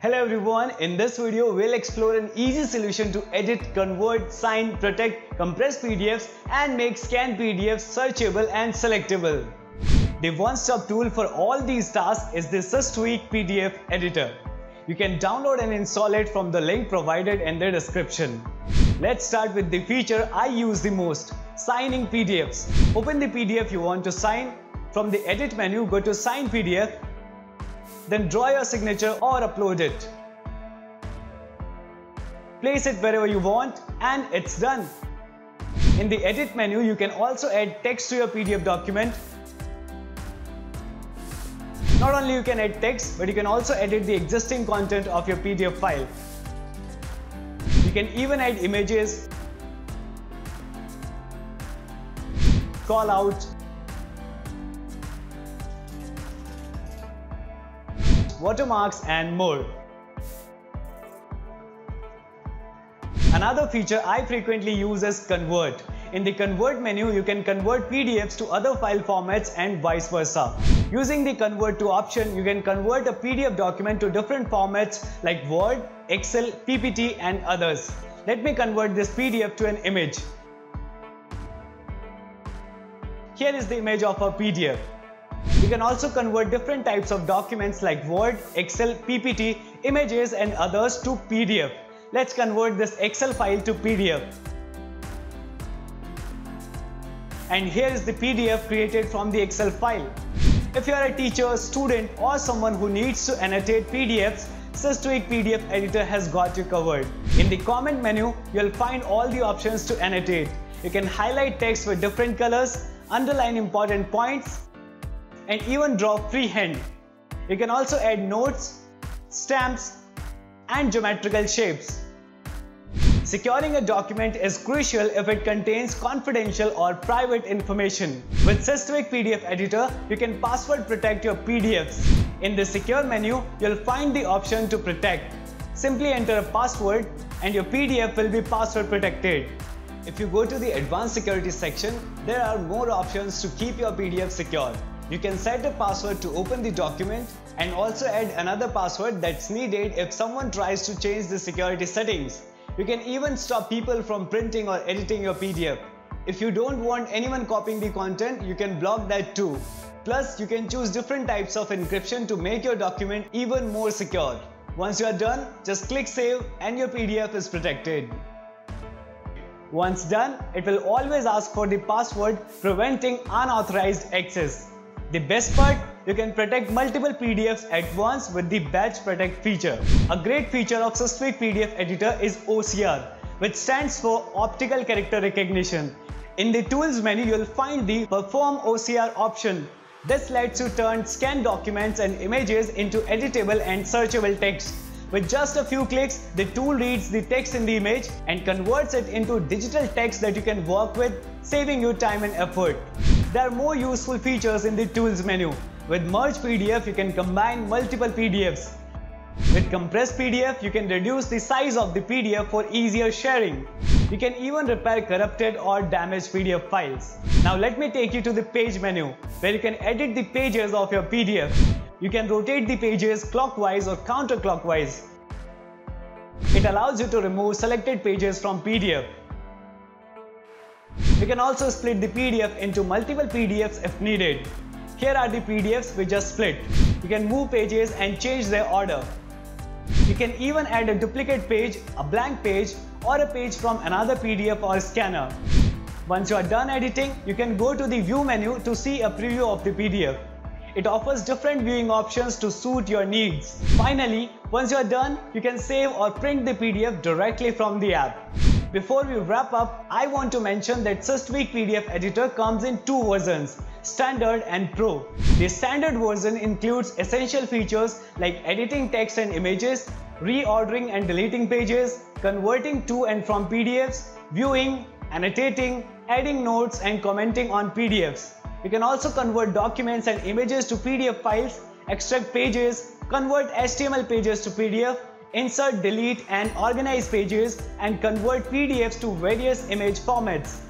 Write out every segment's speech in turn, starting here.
Hello everyone, in this video we'll explore an easy solution to edit, convert, sign, protect, compress PDFs and make scanned PDFs searchable and selectable. The one-stop tool for all these tasks is the SysTweak PDF editor. You can download and install it from the link provided in the description. Let's start with the feature I use the most, signing PDFs. Open the PDF you want to sign. From the edit menu, go to sign PDF then draw your signature or upload it. Place it wherever you want and it's done. In the edit menu, you can also add text to your PDF document. Not only you can add text, but you can also edit the existing content of your PDF file. You can even add images, call out, watermarks and more. Another feature I frequently use is Convert. In the Convert menu, you can convert PDFs to other file formats and vice versa. Using the Convert to option, you can convert a PDF document to different formats like Word, Excel, PPT and others. Let me convert this PDF to an image. Here is the image of a PDF. You can also convert different types of documents like Word, Excel, PPT, images and others to PDF. Let's convert this Excel file to PDF. And here is the PDF created from the Excel file. If you are a teacher, student or someone who needs to annotate PDFs, SysTweak PDF Editor has got you covered. In the comment menu, you'll find all the options to annotate. You can highlight text with different colors, underline important points, and even draw freehand. You can also add notes, stamps and geometrical shapes. Securing a document is crucial if it contains confidential or private information. With SysTweak PDF Editor, you can password protect your PDFs. In the Secure menu, you'll find the option to protect. Simply enter a password and your PDF will be password protected. If you go to the Advanced Security section, there are more options to keep your PDF secure. You can set a password to open the document and also add another password that's needed if someone tries to change the security settings. You can even stop people from printing or editing your PDF. If you don't want anyone copying the content, you can block that too. Plus, you can choose different types of encryption to make your document even more secure. Once you are done, just click save and your PDF is protected. Once done, it will always ask for the password preventing unauthorized access. The best part, you can protect multiple PDFs at once with the Batch Protect feature. A great feature of SysTweak PDF Editor is OCR, which stands for Optical Character Recognition. In the Tools menu, you'll find the Perform OCR option. This lets you turn scanned documents and images into editable and searchable text. With just a few clicks, the tool reads the text in the image and converts it into digital text that you can work with, saving you time and effort. There are more useful features in the Tools menu. With Merge PDF, you can combine multiple PDFs. With Compress PDF, you can reduce the size of the PDF for easier sharing. You can even repair corrupted or damaged PDF files. Now let me take you to the Page menu, where you can edit the pages of your PDF. You can rotate the pages clockwise or counterclockwise. It allows you to remove selected pages from PDF. You can also split the PDF into multiple PDFs if needed. Here are the PDFs we just split. You can move pages and change their order. You can even add a duplicate page, a blank page or a page from another PDF or scanner. Once you are done editing, you can go to the View menu to see a preview of the PDF. It offers different viewing options to suit your needs. Finally, once you are done, you can save or print the PDF directly from the app. Before we wrap up, I want to mention that SysTweak PDF Editor comes in two versions, Standard and Pro. The Standard version includes essential features like editing text and images, reordering and deleting pages, converting to and from PDFs, viewing, annotating, adding notes and commenting on PDFs. You can also convert documents and images to PDF files, extract pages, convert HTML pages to PDF, insert, delete and organize pages and convert PDFs to various image formats.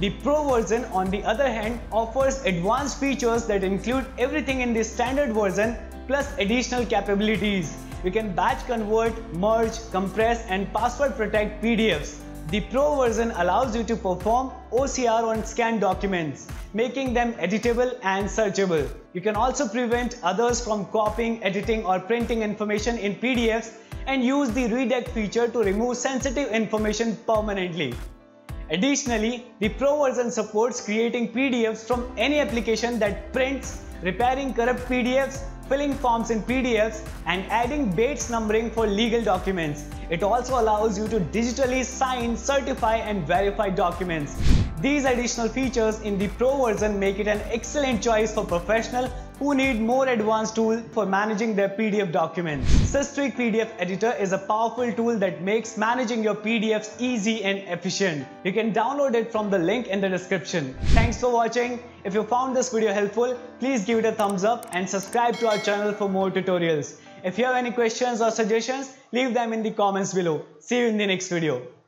The Pro version on the other hand offers advanced features that include everything in the standard version plus additional capabilities. You can batch convert, merge, compress and password protect PDFs. The Pro version allows you to perform OCR on scanned documents, making them editable and searchable. You can also prevent others from copying, editing or printing information in PDFs and use the redact feature to remove sensitive information permanently. Additionally, the Pro version supports creating PDFs from any application that prints, repairing corrupt PDFs, filling forms in PDFs, and adding Bates numbering for legal documents. It also allows you to digitally sign, certify, and verify documents. These additional features in the Pro version make it an excellent choice for professionals who need more advanced tool for managing their PDF documents. SysTweak PDF Editor is a powerful tool that makes managing your PDFs easy and efficient. You can download it from the link in the description. Thanks for watching. If you found this video helpful, please give it a thumbs up and subscribe to our channel for more tutorials. If you have any questions or suggestions, leave them in the comments below. See you in the next video.